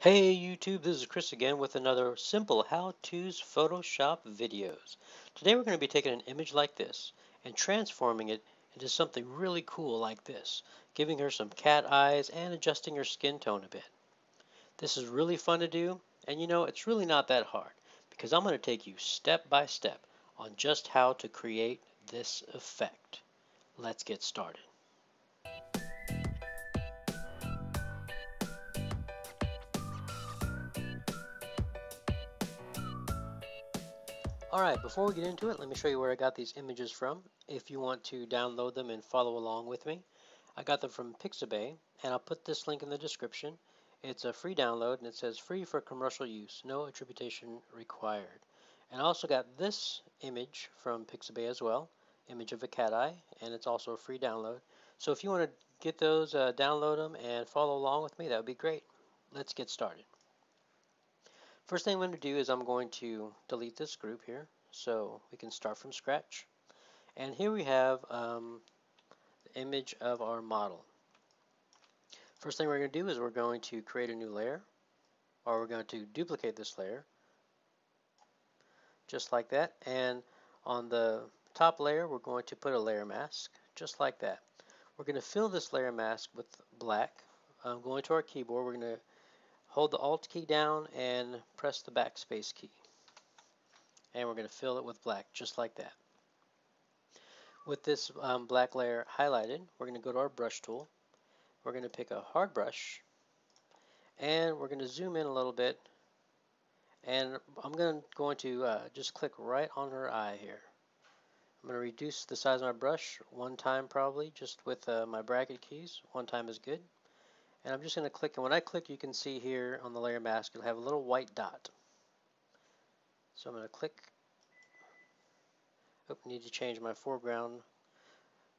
Hey YouTube, this is Chris again with another simple how-to's Photoshop videos. Today we're going to be taking an image like this and transforming it into something really cool like this, giving her some cat eyes and adjusting her skin tone a bit. This is really fun to do and you know it's really not that hard because I'm going to take you step by step on just how to create this effect. Let's get started. Alright, before we get into it, let me show you where I got these images from. If you want to download them and follow along with me, I got them from Pixabay, and I'll put this link in the description. It's a free download, and it says free for commercial use, no attribution required. And I also got this image from Pixabay as well, image of a cat eye, and it's also a free download. So if you want to get those, uh, download them and follow along with me, that would be great. Let's get started. First thing I'm going to do is I'm going to delete this group here so we can start from scratch. And here we have um, the image of our model. First thing we're going to do is we're going to create a new layer or we're going to duplicate this layer just like that and on the top layer we're going to put a layer mask just like that. We're going to fill this layer mask with black. Um, going to our keyboard we're going to hold the Alt key down and press the backspace key. And we're going to fill it with black, just like that. With this um, black layer highlighted, we're going to go to our brush tool. We're going to pick a hard brush, and we're going to zoom in a little bit. And I'm going to, going to uh, just click right on her eye here. I'm going to reduce the size of my brush one time probably, just with uh, my bracket keys. One time is good. And I'm just going to click, and when I click, you can see here on the layer mask, you'll have a little white dot. So I'm going to click. Oh, need to change my foreground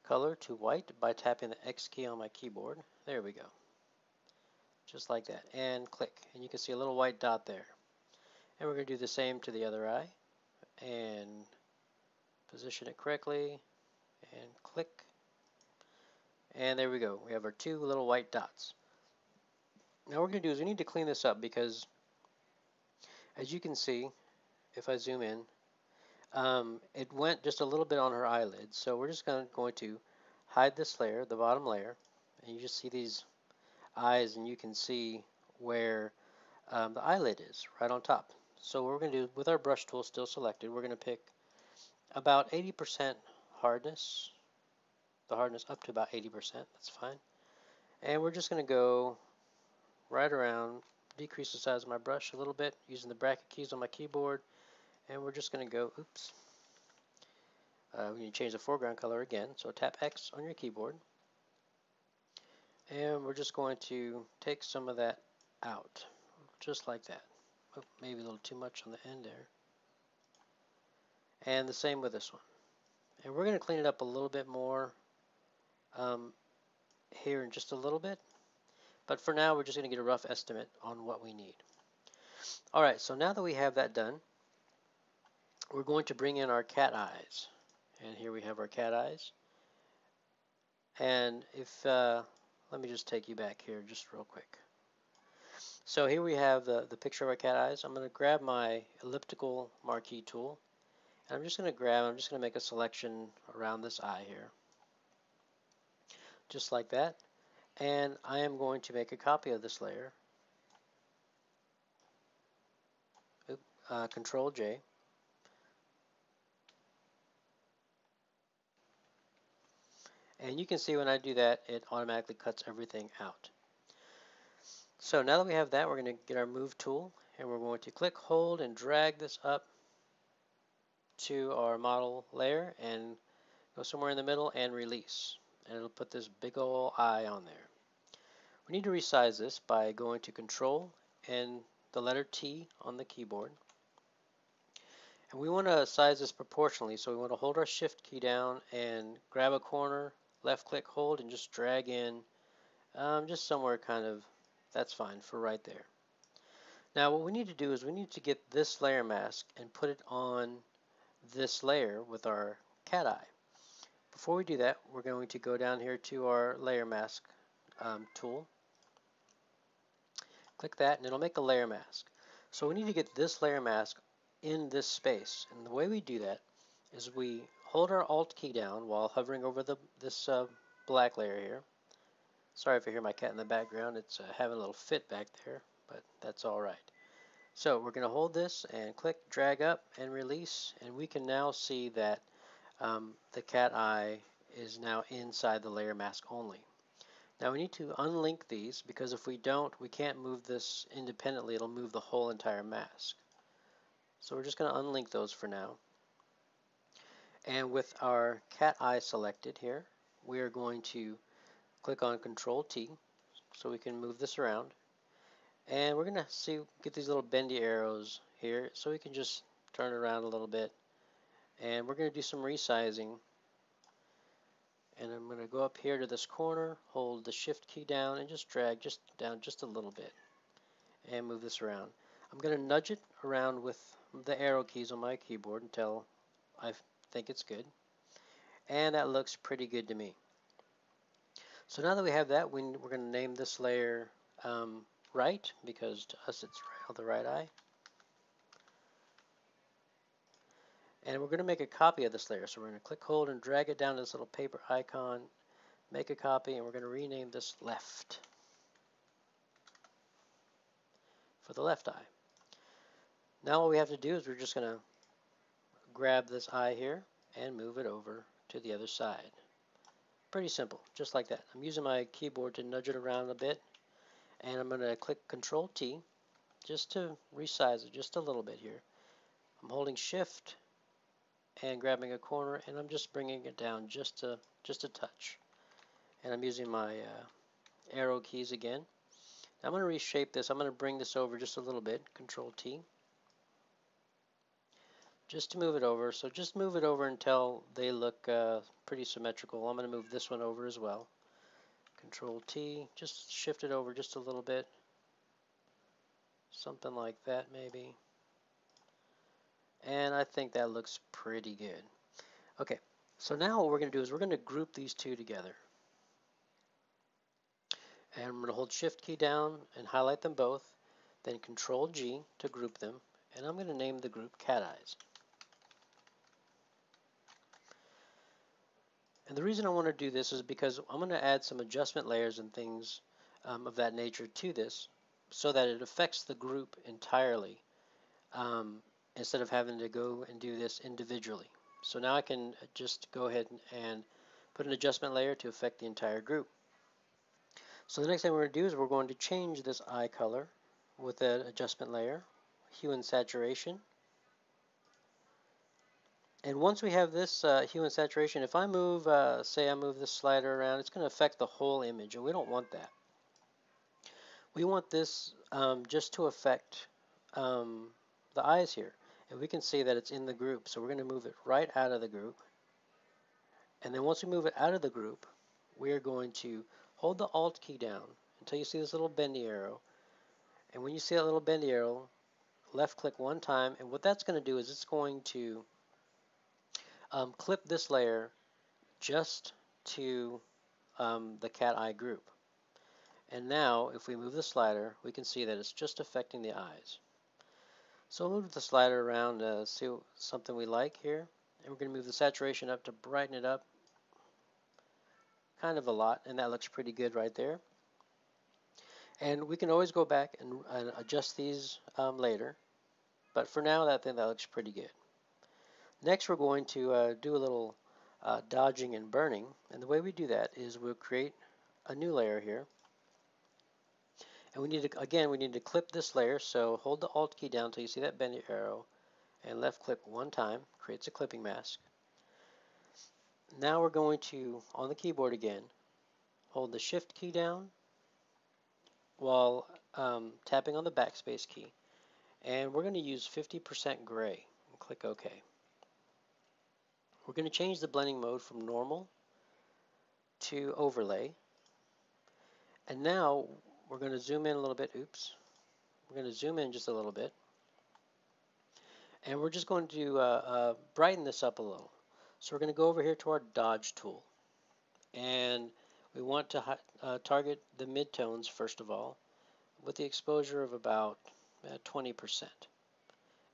color to white by tapping the X key on my keyboard. There we go. Just like that. And click. And you can see a little white dot there. And we're going to do the same to the other eye. And position it correctly. And click. And there we go. We have our two little white dots. Now what we're going to do is we need to clean this up because as you can see, if I zoom in, um, it went just a little bit on her eyelid. So we're just going to, going to hide this layer, the bottom layer, and you just see these eyes and you can see where um, the eyelid is, right on top. So what we're going to do, with our brush tool still selected, we're going to pick about 80% hardness, the hardness up to about 80%, that's fine. And we're just going to go right around, decrease the size of my brush a little bit using the bracket keys on my keyboard. And we're just going to go, oops, uh, we need to change the foreground color again. So tap X on your keyboard. And we're just going to take some of that out, just like that. Oh, maybe a little too much on the end there. And the same with this one. And we're going to clean it up a little bit more um, here in just a little bit. But for now, we're just going to get a rough estimate on what we need. All right, so now that we have that done, we're going to bring in our cat eyes. And here we have our cat eyes. And if, uh, let me just take you back here just real quick. So here we have the, the picture of our cat eyes. I'm going to grab my elliptical marquee tool. And I'm just going to grab, I'm just going to make a selection around this eye here. Just like that and I am going to make a copy of this layer. Uh, Control J. And you can see when I do that, it automatically cuts everything out. So now that we have that, we're going to get our Move tool, and we're going to click, hold, and drag this up to our model layer, and go somewhere in the middle, and release. And it'll put this big old eye on there. We need to resize this by going to Control and the letter T on the keyboard. And we want to size this proportionally, so we want to hold our Shift key down and grab a corner, left click, hold, and just drag in um, just somewhere kind of, that's fine for right there. Now what we need to do is we need to get this layer mask and put it on this layer with our cat eye. Before we do that, we're going to go down here to our layer mask um, tool Click that and it'll make a layer mask. So we need to get this layer mask in this space. And the way we do that is we hold our Alt key down while hovering over the this uh, black layer here. Sorry if you hear my cat in the background. It's uh, having a little fit back there, but that's all right. So we're going to hold this and click drag up and release and we can now see that um, the cat eye is now inside the layer mask only. Now we need to unlink these because if we don't we can't move this independently it'll move the whole entire mask. So we're just going to unlink those for now. And with our cat eye selected here we are going to click on control T so we can move this around and we're gonna see get these little bendy arrows here so we can just turn it around a little bit and we're gonna do some resizing and I'm gonna go up here to this corner hold the shift key down and just drag just down just a little bit and move this around I'm gonna nudge it around with the arrow keys on my keyboard until I think it's good and that looks pretty good to me so now that we have that we, are going to name this layer um, right because to us it's right on the right eye. And we're going to make a copy of this layer. So we're going to click, hold, and drag it down to this little paper icon, make a copy, and we're going to rename this left for the left eye. Now what we have to do is we're just going to grab this eye here and move it over to the other side. Pretty simple, just like that. I'm using my keyboard to nudge it around a bit and I'm going to click Control T just to resize it just a little bit here. I'm holding Shift and grabbing a corner and I'm just bringing it down just a just a touch and I'm using my uh, arrow keys again. Now I'm going to reshape this. I'm going to bring this over just a little bit. Control T just to move it over. So just move it over until they look uh, pretty symmetrical. I'm going to move this one over as well. Control T, just shift it over just a little bit. Something like that maybe. And I think that looks pretty good. Okay, so now what we're going to do is we're going to group these two together. And I'm going to hold Shift key down and highlight them both, then Control G to group them, and I'm going to name the group Cat Eyes. And the reason I want to do this is because I'm going to add some adjustment layers and things um, of that nature to this so that it affects the group entirely um, instead of having to go and do this individually. So now I can just go ahead and put an adjustment layer to affect the entire group. So the next thing we're going to do is we're going to change this eye color with an adjustment layer, hue and saturation, and once we have this uh, hue and saturation, if I move, uh, say I move this slider around, it's going to affect the whole image, and we don't want that. We want this um, just to affect um, the eyes here. And we can see that it's in the group, so we're going to move it right out of the group. And then once we move it out of the group, we are going to hold the Alt key down until you see this little bendy arrow. And when you see that little bendy arrow, left click one time, and what that's going to do is it's going to um, clip this layer just to um, the cat eye group. And now, if we move the slider, we can see that it's just affecting the eyes. So we'll move the slider around to see something we like here. And we're going to move the saturation up to brighten it up kind of a lot, and that looks pretty good right there. And we can always go back and, and adjust these um, later. But for now, I think that looks pretty good. Next we're going to uh, do a little uh, dodging and burning and the way we do that is we'll create a new layer here and we need to again we need to clip this layer. So hold the alt key down until you see that bend arrow and left click one time. Creates a clipping mask. Now we're going to on the keyboard again hold the shift key down while um, tapping on the backspace key. And we're going to use 50% gray and click OK. We're going to change the blending mode from normal to overlay. And now we're going to zoom in a little bit. Oops. We're going to zoom in just a little bit. And we're just going to uh, uh, brighten this up a little. So we're going to go over here to our dodge tool. And we want to uh, target the midtones first of all. with the exposure of about 20%. Uh,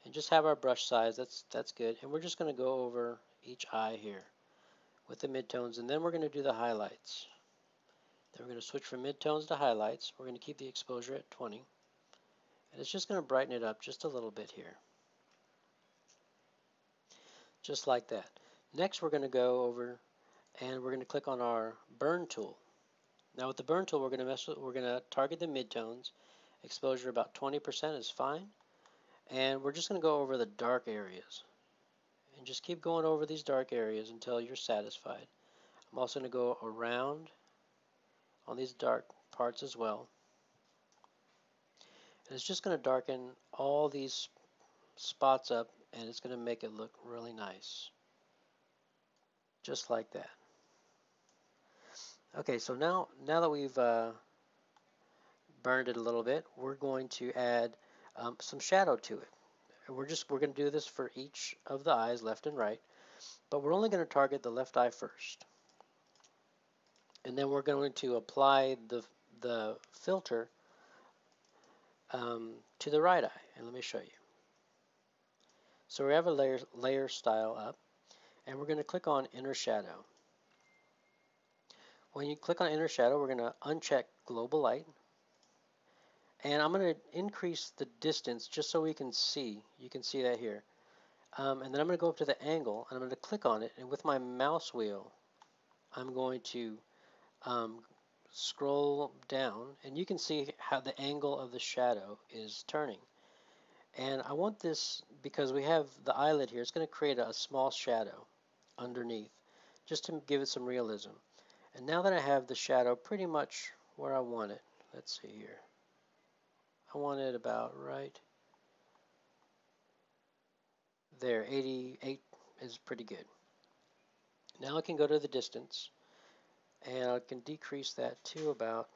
and just have our brush size, that's, that's good. And we're just going to go over each eye here with the midtones, and then we're going to do the highlights. Then we're going to switch from midtones to highlights. We're going to keep the exposure at 20. And it's just going to brighten it up just a little bit here. Just like that. Next we're going to go over and we're going to click on our burn tool. Now with the burn tool we're going to mess with, we're going to target the midtones. Exposure about 20% is fine. And we're just going to go over the dark areas. And just keep going over these dark areas until you're satisfied. I'm also going to go around on these dark parts as well. And it's just going to darken all these spots up and it's going to make it look really nice. Just like that. Okay, so now, now that we've uh, burned it a little bit, we're going to add um, some shadow to it. we're just we're going to do this for each of the eyes, left and right, but we're only going to target the left eye first. And then we're going to apply the, the filter um, to the right eye. And let me show you. So we have a layer, layer style up, and we're going to click on Inner Shadow. When you click on Inner Shadow, we're going to uncheck Global Light. And I'm going to increase the distance just so we can see. You can see that here. Um, and then I'm going to go up to the angle, and I'm going to click on it. And with my mouse wheel, I'm going to um, scroll down and you can see how the angle of the shadow is turning. And I want this because we have the eyelid here, it's going to create a small shadow underneath just to give it some realism. And now that I have the shadow pretty much where I want it, let's see here. I want it about right there, 88 is pretty good. Now I can go to the distance and I can decrease that to about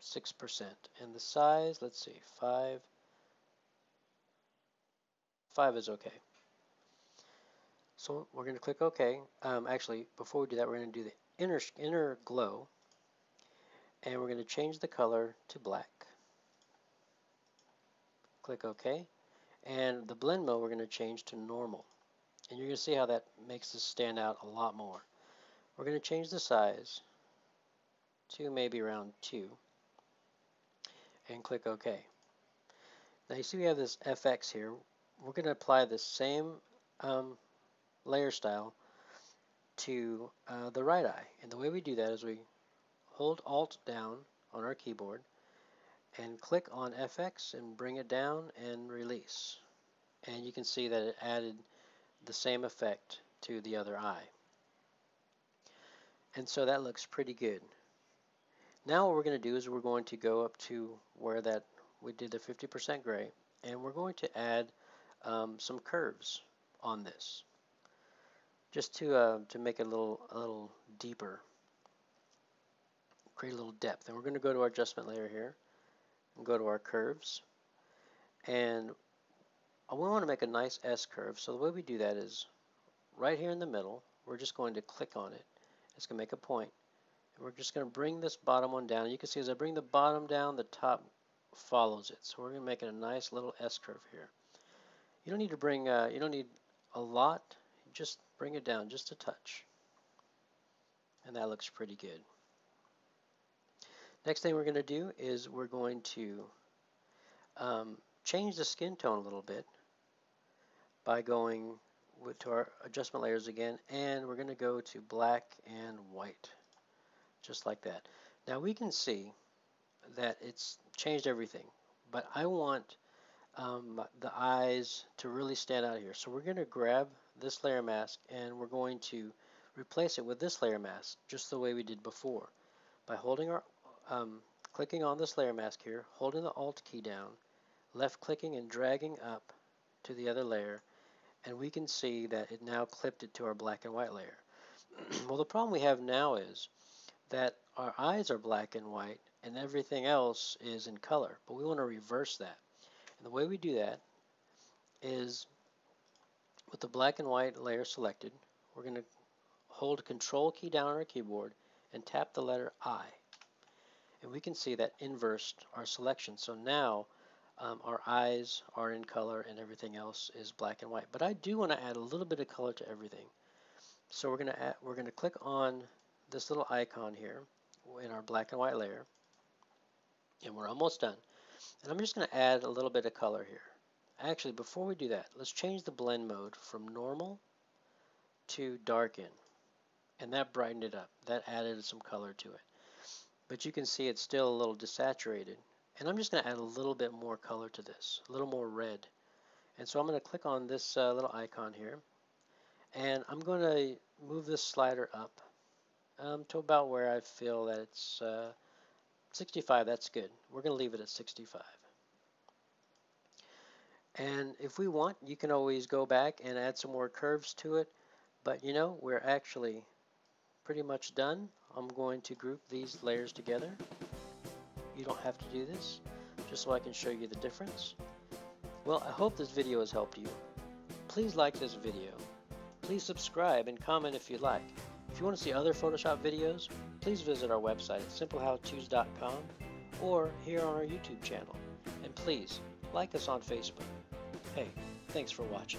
6%. And the size, let's see, 5, 5 is okay. So we're going to click OK. Um, actually, before we do that, we're going to do the inner, inner glow. And we're going to change the color to black. Click OK. And the blend mode we're going to change to normal. And you're going to see how that makes this stand out a lot more. We're going to change the size to maybe around 2 and click OK. Now you see we have this FX here. We're going to apply the same um, layer style to uh, the right eye. And the way we do that is we hold Alt down on our keyboard and click on FX and bring it down and release. And you can see that it added the same effect to the other eye. And so that looks pretty good. Now what we're going to do is we're going to go up to where that we did the 50% gray and we're going to add um, some curves on this. Just to uh, to make it a little a little deeper create a little depth. And we're going to go to our adjustment layer here and go to our curves. And we want to make a nice S curve. So the way we do that is right here in the middle we're just going to click on it. It's going to make a point we're just going to bring this bottom one down. You can see as I bring the bottom down, the top follows it. So we're going to make it a nice little S curve here. You don't need to bring, uh, you don't need a lot. Just bring it down just a touch. And that looks pretty good. Next thing we're going to do is we're going to um, change the skin tone a little bit by going with, to our adjustment layers again and we're going to go to black and white just like that. Now we can see that it's changed everything, but I want um, the eyes to really stand out here. So we're going to grab this layer mask and we're going to replace it with this layer mask just the way we did before by holding our um, clicking on this layer mask here holding the alt key down left clicking and dragging up to the other layer and we can see that it now clipped it to our black and white layer well the problem we have now is that our eyes are black and white and everything else is in color. But we want to reverse that. And the way we do that is with the black and white layer selected, we're going to hold control key down on our keyboard and tap the letter I. and we can see that inversed our selection. So now um, our eyes are in color and everything else is black and white. But I do want to add a little bit of color to everything. So we're going to we're going to click on this little icon here in our black and white layer, and we're almost done. And I'm just going to add a little bit of color here. Actually, before we do that, let's change the blend mode from normal to darken. And that brightened it up. That added some color to it. But you can see it's still a little desaturated. And I'm just going to add a little bit more color to this, a little more red. And so I'm going to click on this uh, little icon here. And I'm going to move this slider up um, to about where I feel that it's uh, 65. That's good. We're going to leave it at 65. And if we want, you can always go back and add some more curves to it. But you know, we're actually pretty much done. I'm going to group these layers together. You don't have to do this, just so I can show you the difference. Well, I hope this video has helped you. Please like this video. Please subscribe and comment if you like. If you want to see other Photoshop videos, please visit our website at simplehow2z.com or here on our YouTube channel. And please, like us on Facebook. Hey, thanks for watching.